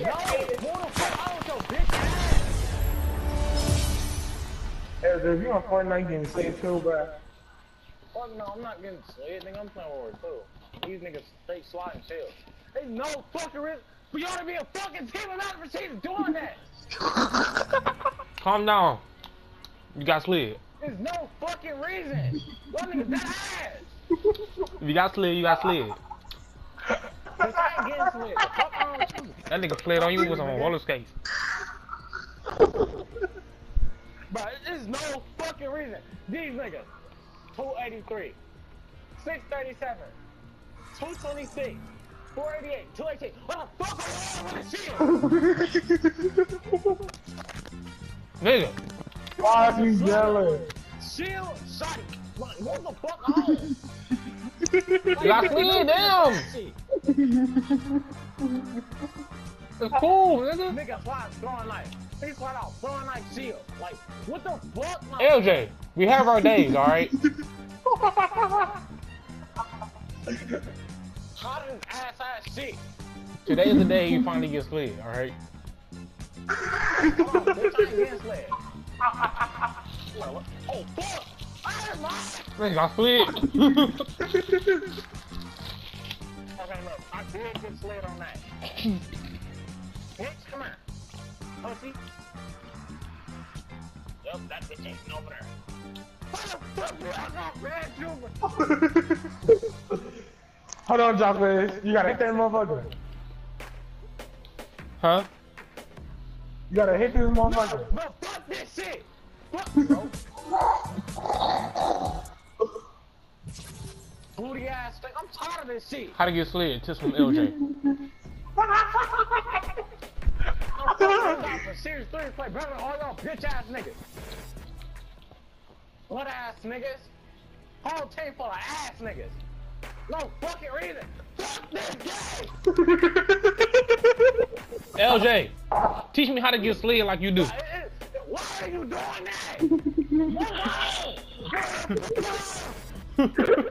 No, mortal fuck out bitch. Hey, if you on Fortnite getting saved too, bro. Fuck no, I'm not getting slid, nigga. I'm playing War too. These niggas straight swatting shells. There's no fucking reason for y'all to be a fucking team and not proceed doing that. Calm down. You got slid. There's no fucking reason. Y'all niggas that ass. If you got slid, you got slid. Bitch, I ain't getting slid. The fuck wrong with you? That nigga slid on you was on roller skates. Bro, there's no fucking reason. These niggas, 283, 637, 226, 488, 218. What the fuck are you on with the Nigga. Why is he yelling? shield? Shield, shotty. Like, what the fuck on? You got slid, damn. It's cool, nigga. Nigga fly throwing knife. He flat out throwing knife shield. Like, what the fuck? Like, LJ, we have our days, alright? How does ass ass shit? Today is the day you finally get slid, alright? Come on, bitch, I ain't getting slid. Oh, fuck! I am Nigga got slid. Okay, look, I did get slid on that. Bitch, come here. Oh, see? Yup, that bitch ain't over there. The fuck, man? I got red jumper. Hold on, Jockface. You gotta hit that motherfucker. huh? You gotta hit this motherfucker. Bro, fuck this shit. Fuck, ass thing. I'm tired of this shit. How to get slid? Tips from LJ. I'm fucking Series 3 play better than all y'all bitch ass niggas. What ass niggas? Whole team full of ass niggas. No fucking reason. Fuck this game. LJ, teach me how to get slid like you do. It- it- Why are you doing that? Why?